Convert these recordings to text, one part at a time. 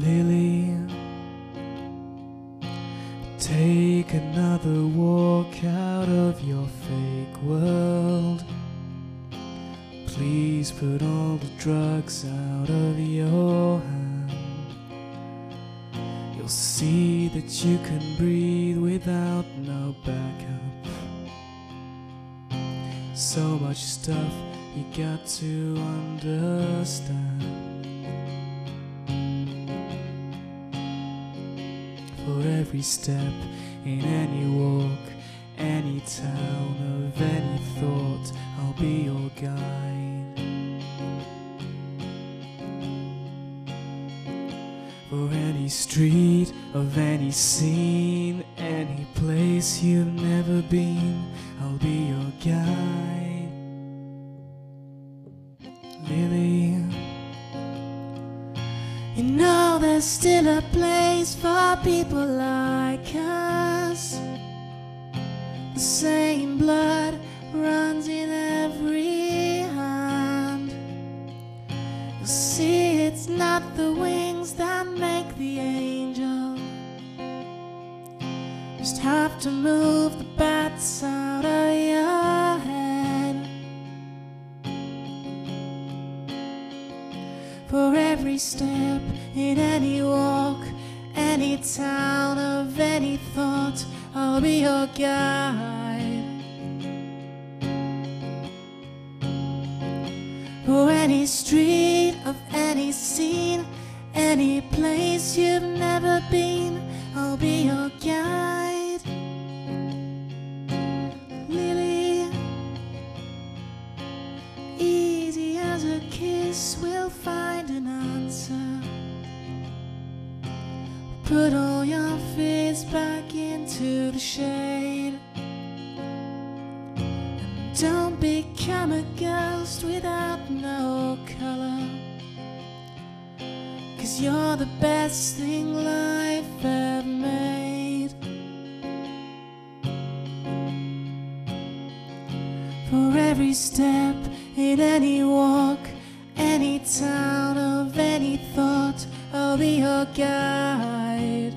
Lili, take another walk out of your fake world. Please put all the drugs out of your hand. You'll see that you can breathe without no backup. So much stuff you got to understand. For every step in any walk, any town of any thought, I'll be your guide. For any street of any scene, any place you've never been, I'll be your guide. Lili, you know there's still a place for people like us. The same blood runs in every hand. You'll see it's not the wings that make the angel. Just have to move the out For every step in any walk, any town of any thought, I'll be your guide. For any street of any scene, any place you've never been, I'll be your guide. Lili, easy as a kiss, we'll find Put all your fears back into the shade. And Don't become a ghost without no color. Cause you're the best thing life ever made. For every step in any walk, any town of any thought, I'll be your guide.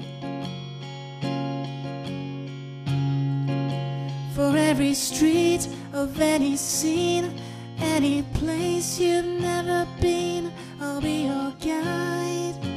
For every street of any scene, any place you've never been, I'll be your guide.